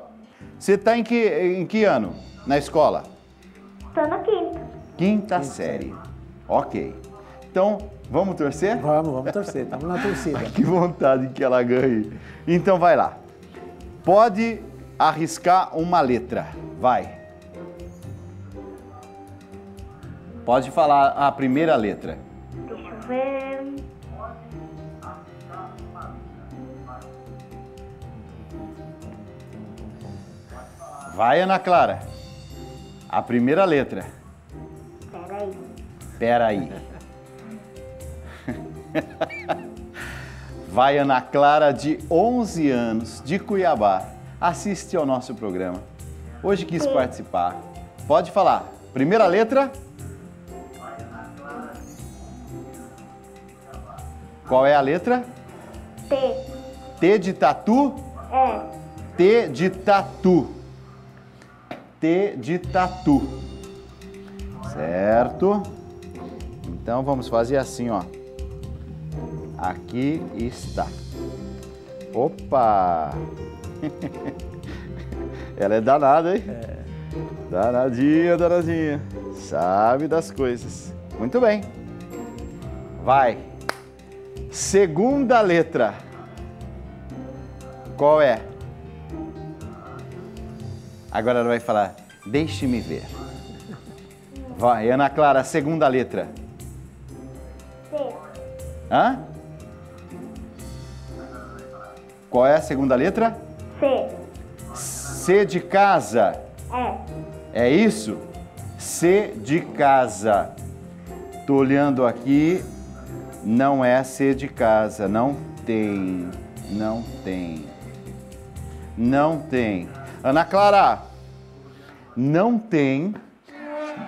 Você está em que, em que ano na escola? Tô no quinto. Quinta série. Ok. Então, vamos torcer? Vamos, vamos torcer, estamos na torcida. <laughs> Que vontade que ela ganhe. Então vai lá. Pode arriscar uma letra. Vai. Pode falar a primeira letra. Deixa eu ver. Vai, Ana Clara. A primeira letra. Peraí. Pera aí. <laughs> Vai, Ana Clara, de 11 anos, de Cuiabá, assiste ao nosso programa. Hoje quis participar. Pode falar. Primeira letra? Qual é a letra? T. T de tatu? É. T de tatu. T de tatu. Certo? Então vamos fazer assim, ó. Aqui está. Opa! <laughs> Ela é danada, hein? Danadinha, danadinha. Sabe das coisas. Muito bem. Vai. Segunda letra. Qual é? Agora ela vai falar, deixe-me ver. Vai, Ana Clara, segunda letra. C. Hã? Qual é a segunda letra? C. C de casa. É. É isso? C de casa. Tô olhando aqui, não é C de casa, não tem, não tem, não tem. Ana Clara, não tem.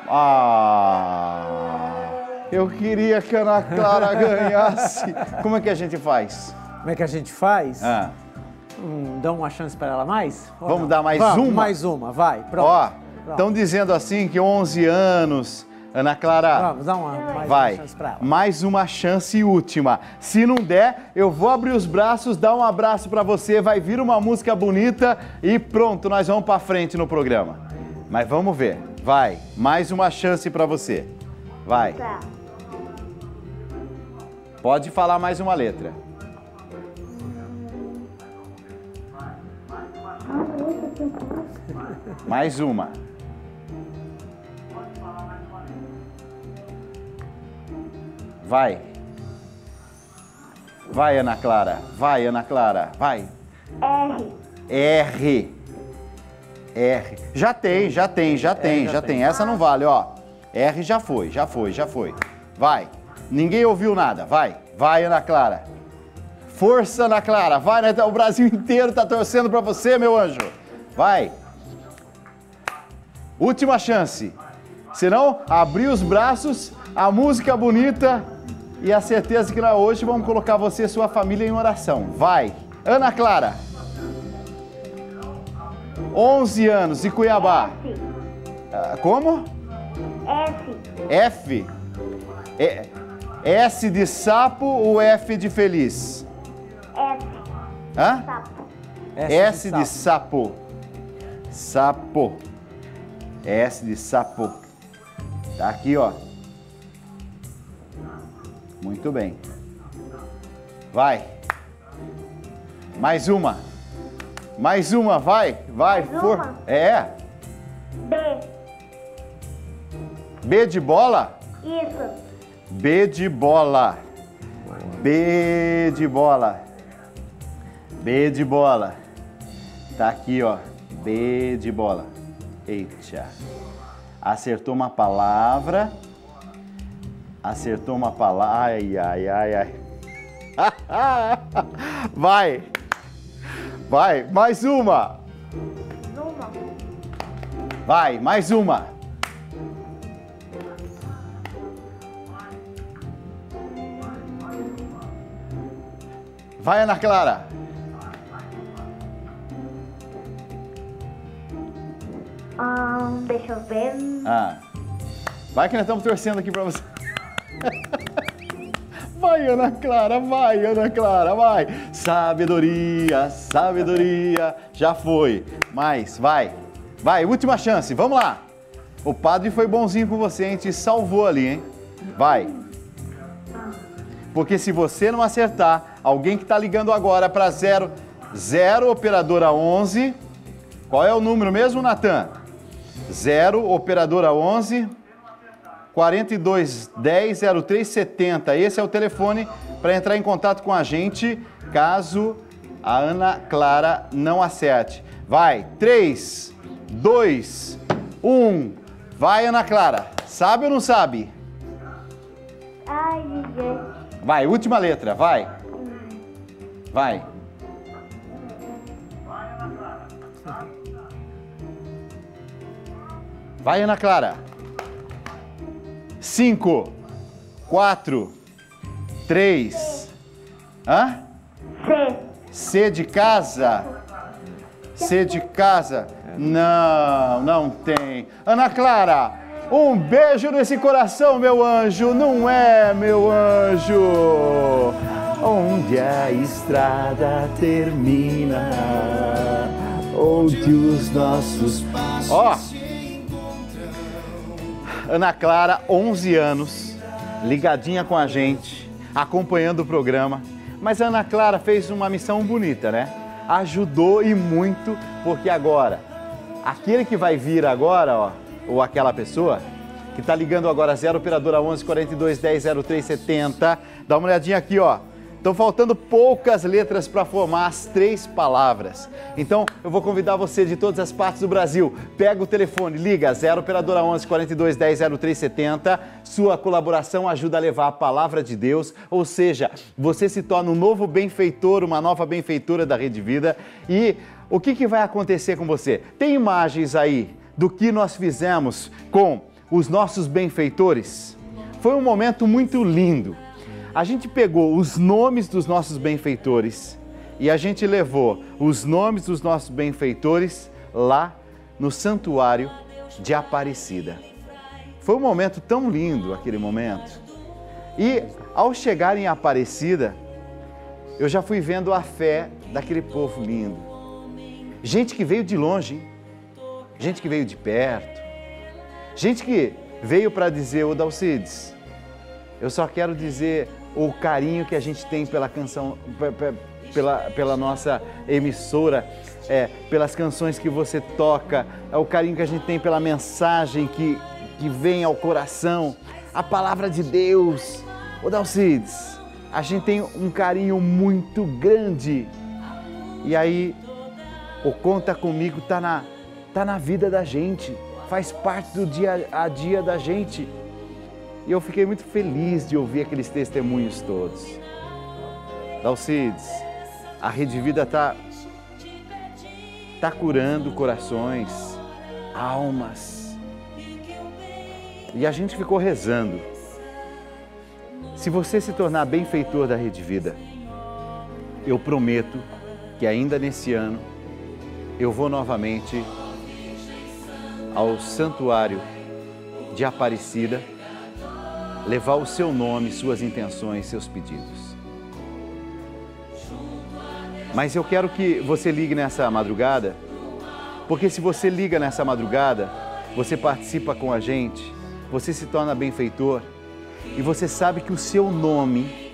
Ah, eu queria que a Ana Clara <laughs> ganhasse. Como é que a gente faz? Como é que a gente faz? Ah, Hum, dá uma chance para ela mais? Ou Vamos não? dar mais Vamos, uma? Mais uma, vai. Pronto. ó, estão dizendo assim que 11 anos. Ana Clara, Vamos, dá uma, mais Vai, uma chance para ela. mais uma chance última. Se não der, eu vou abrir os braços, dar um abraço pra você, vai vir uma música bonita e pronto, nós vamos pra frente no programa. Mas vamos ver. Vai, mais uma chance pra você. Vai. Tá. Pode falar mais uma letra. Mais uma. Vai. Vai, Ana Clara. Vai, Ana Clara. Vai. R. R. R. Já tem, já tem, já tem, já, tem. Essa não vale, ó. R já foi, já foi, já foi. Vai. Ninguém ouviu nada. Vai. Vai, Ana Clara. Força, Ana Clara. Vai, né? O Brasil inteiro tá torcendo pra você, meu anjo. Vai. Última chance. Senão, abrir os braços, a música bonita e a certeza que nós hoje vamos colocar você e sua família em oração. Vai. Ana Clara. 11 anos, de Cuiabá. S. Ah, Como? S. F. É- S de sapo ou F de feliz? S. Hã? Sapo. S de sapo. Sapo. S de sapo. Tá aqui, ó. Muito bem. Vai. Mais uma. Mais uma, vai. Vai. Mais for- uma? É. B. B de bola? Isso. B de bola. B de bola. B de bola. Tá aqui, ó. B de bola. Eita. Acertou uma palavra. Acertou uma palavra. Ai, ai, ai, ai. <laughs> Vai. Vai, mais uma. Vai, mais uma. Vai, Ana Clara. Deixa eu ver. Ah. Vai que nós estamos torcendo aqui pra você. <laughs> Vai, Ana Clara, vai, Ana Clara, vai. Sabedoria, sabedoria. Já foi. Mais, vai. Vai, última chance, vamos lá. O padre foi bonzinho com você, hein? Te salvou ali, hein? Vai. Porque se você não acertar, alguém que está ligando agora para 0, 0 operadora 11. Qual é o número mesmo, Natan? 0 operadora 11 42 10 03 70. Esse é o telefone para entrar em contato com a gente caso a Ana Clara não acerte. Vai, 3, 2, 1. Vai, Ana Clara. Sabe ou não sabe? Ai, ai, Vai, última letra, vai. Vai. Vai, Ana Clara. Cinco, quatro, três. Hã? C. C de casa? C de casa? Não, não tem. Ana Clara, um beijo nesse coração, meu anjo. Não é, meu anjo. Onde a estrada termina, onde os nossos passos. Ó, Ana Clara, 11 anos, ligadinha com a gente, acompanhando o programa. Mas a Ana Clara fez uma missão bonita, né? Ajudou e muito, porque agora, aquele que vai vir agora, ó, ou aquela pessoa que está ligando agora 0 operadora 11 42 10 03 70, dá uma olhadinha aqui, ó. Estão faltando poucas letras para formar as três palavras. Então, eu vou convidar você de todas as partes do Brasil. Pega o telefone, liga 0 operadora 11 42 10 03 70. Sua colaboração ajuda a levar a palavra de Deus, ou seja, você se torna um novo benfeitor, uma nova benfeitora da Rede Vida. E o que, que vai acontecer com você? Tem imagens aí do que nós fizemos com os nossos benfeitores? Foi um momento muito lindo a gente pegou os nomes dos nossos benfeitores e a gente levou os nomes dos nossos benfeitores lá no santuário de Aparecida. Foi um momento tão lindo aquele momento. E ao chegar em Aparecida, eu já fui vendo a fé daquele povo lindo. Gente que veio de longe, hein? gente que veio de perto, gente que veio para dizer, ô Dalcides, eu só quero dizer o carinho que a gente tem pela canção, pela, pela nossa emissora, é, pelas canções que você toca, é o carinho que a gente tem pela mensagem que, que vem ao coração, a palavra de Deus. Ô Dalcides, a gente tem um carinho muito grande. E aí, o Conta Comigo tá na, tá na vida da gente, faz parte do dia a dia da gente. E eu fiquei muito feliz de ouvir aqueles testemunhos todos. Dalcides, a Rede Vida está tá curando corações, almas. E a gente ficou rezando. Se você se tornar benfeitor da Rede Vida, eu prometo que ainda nesse ano eu vou novamente ao santuário de Aparecida levar o seu nome, suas intenções, seus pedidos. Mas eu quero que você ligue nessa madrugada, porque se você liga nessa madrugada, você participa com a gente, você se torna benfeitor e você sabe que o seu nome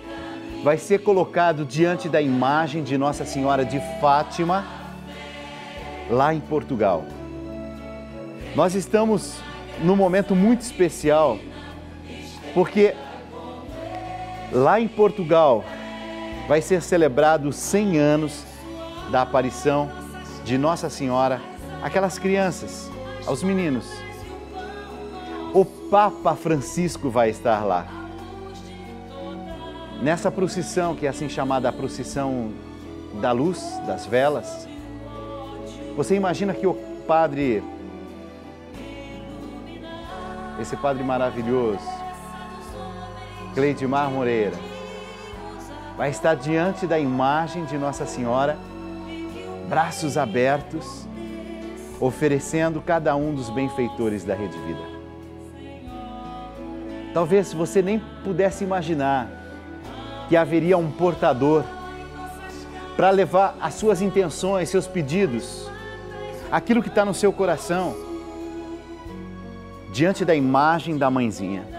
vai ser colocado diante da imagem de Nossa Senhora de Fátima, lá em Portugal. Nós estamos num momento muito especial porque lá em Portugal vai ser celebrado 100 anos da aparição de Nossa Senhora àquelas crianças, aos meninos. O Papa Francisco vai estar lá. Nessa procissão, que é assim chamada a procissão da luz, das velas, você imagina que o padre, esse padre maravilhoso, Cleidmar Moreira, vai estar diante da imagem de Nossa Senhora, braços abertos, oferecendo cada um dos benfeitores da Rede Vida. Talvez você nem pudesse imaginar que haveria um portador para levar as suas intenções, seus pedidos, aquilo que está no seu coração, diante da imagem da mãezinha.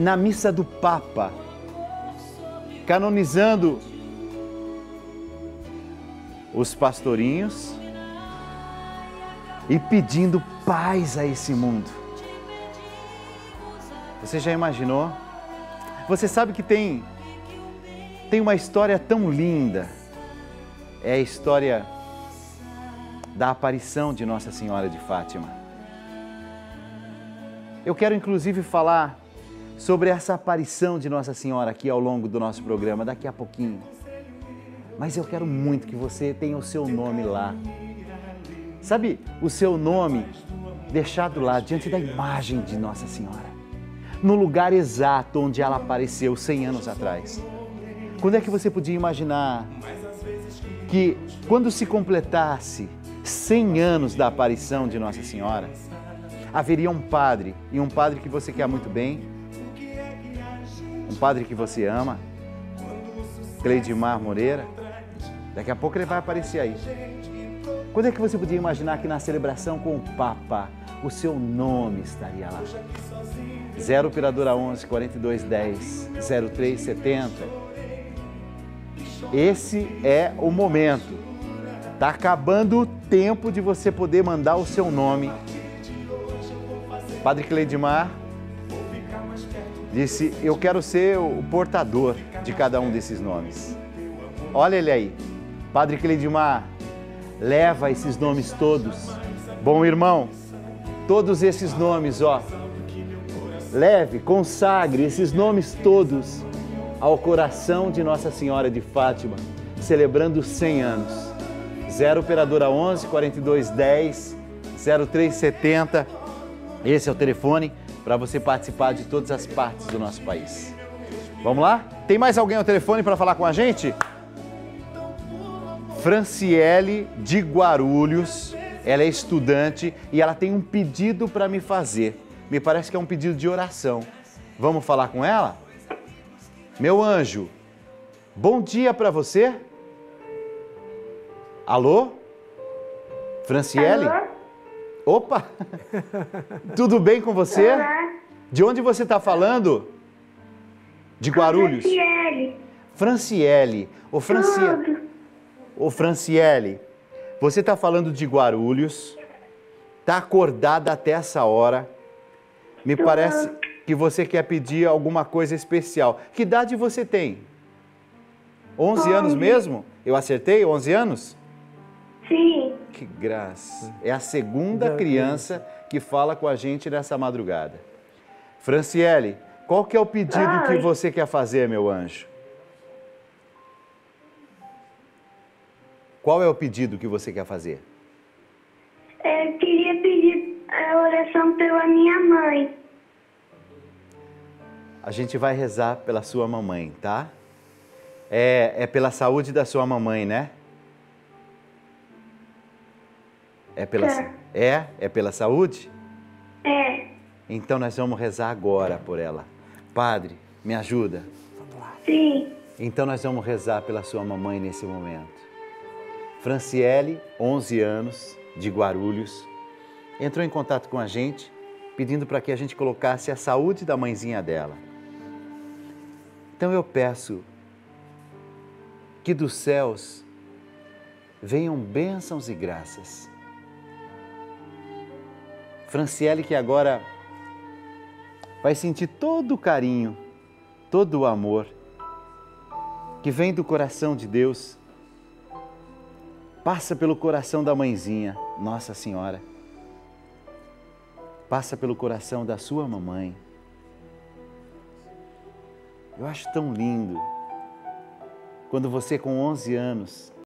Na missa do Papa, canonizando os pastorinhos e pedindo paz a esse mundo. Você já imaginou? Você sabe que tem tem uma história tão linda. É a história da aparição de Nossa Senhora de Fátima. Eu quero inclusive falar sobre essa aparição de Nossa Senhora aqui ao longo do nosso programa daqui a pouquinho. Mas eu quero muito que você tenha o seu nome lá. Sabe, o seu nome deixado lá diante da imagem de Nossa Senhora, no lugar exato onde ela apareceu 100 anos atrás. Quando é que você podia imaginar que quando se completasse 100 anos da aparição de Nossa Senhora, haveria um padre, e um padre que você quer muito bem, um padre que você ama, Cleidimar Moreira, daqui a pouco ele vai aparecer aí. Quando é que você podia imaginar que na celebração com o Papa o seu nome estaria lá? 0 Operadora 11 42 10 03 70. Esse é o momento. Tá acabando o tempo de você poder mandar o seu nome. Padre Cleidimar disse: Eu quero ser o portador de cada um desses nomes. Olha ele aí. Padre Cleidimar, leva esses nomes todos. Bom irmão, todos esses nomes, ó. Leve, consagre esses nomes todos ao coração de Nossa Senhora de Fátima, celebrando 100 anos. 0 operadora 11 42 10 0370. Esse é o telefone para você participar de todas as partes do nosso país. Vamos lá? Tem mais alguém ao telefone para falar com a gente? Franciele de Guarulhos. Ela é estudante e ela tem um pedido para me fazer. Me parece que é um pedido de oração. Vamos falar com ela? Meu anjo, bom dia para você. Alô? Franciele? Alô? Opa! Tudo bem com você? Olá. De onde você está falando? De Guarulhos? Franciele. Franciele. Ô, Franciele. Tudo. Ô, Franciele, você está falando de Guarulhos, está acordada até essa hora. Me parece que você quer pedir alguma coisa especial. Que idade você tem? 11 anos Onze. mesmo? Eu acertei? 11 anos? Sim. Que graça. É a segunda Da criança que fala com a gente nessa madrugada. Franciele, qual que é o pedido que Ai. você quer fazer, meu anjo? Qual é o pedido que você quer fazer? É, Eu queria pedir a oração pela minha mãe. A gente vai rezar pela sua mamãe, tá? É, é pela saúde da sua mamãe, né? É pela, Tá. é, é pela saúde? É. Então nós vamos rezar agora por ela. Padre, me ajuda. Sim. Então nós vamos rezar pela sua mamãe nesse momento. Franciele, 11 anos, de Guarulhos, entrou em contato com a gente pedindo para que a gente colocasse a saúde da mãezinha dela. Então eu peço que dos céus venham bênçãos e graças. Franciele que agora vai sentir todo o carinho, todo o amor que vem do coração de Deus, passa pelo coração da mãezinha, Nossa Senhora, passa pelo coração da sua mamãe. Eu acho tão lindo quando você, com 11 anos,